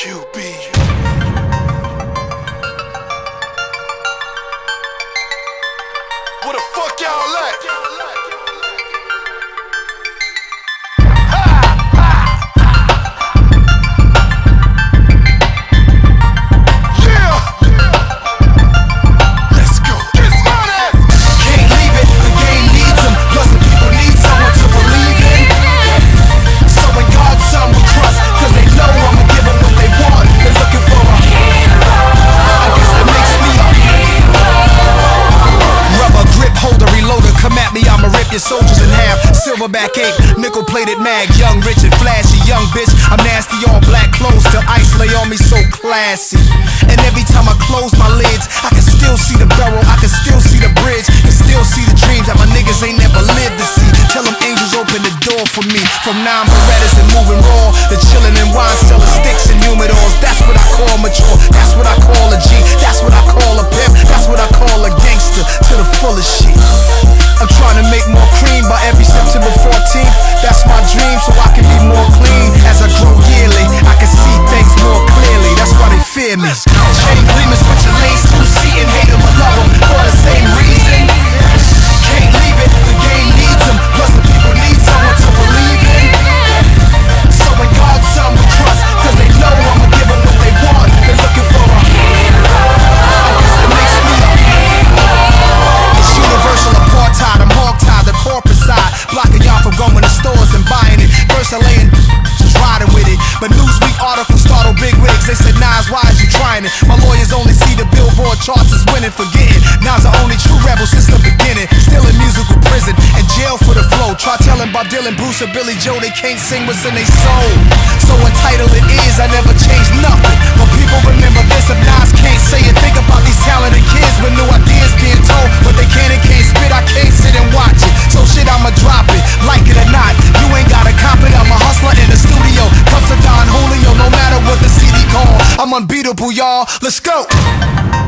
QB. Silverback ape, nickel plated mag, young, rich, and flashy. Young bitch, I'm nasty, all black clothes till ice lay on me so classy. And every time I close my lids, I can still see the barrel, I can still see the trying to make more cream by every September 14th. That's my dream, so I can be more clean. As I grow yearly, I can see things more clearly. That's why they fear me. Riding with it. But Newsweek articles startle big wigs. They said, Nas, why is you trying it? My lawyers only see the billboard charts as winning, forgetting Nas the only true rebel since the beginning. Still in musical prison and jail for the flow. Try telling Bob Dylan, Bruce or Billy Joel They can't sing what's in their soul. So entitled I'm unbeatable, y'all, let's go